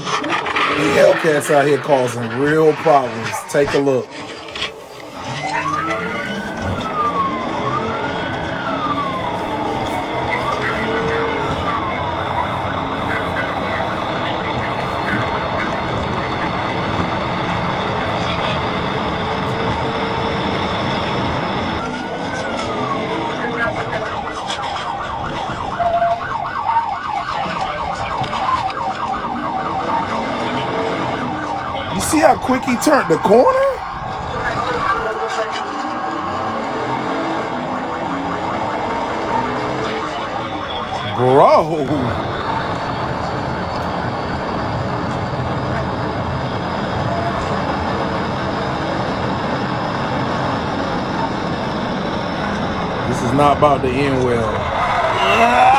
The Hellcats out here causing real problems. Take a look. You see how quick he turned the corner? Bro. This is not about to end well.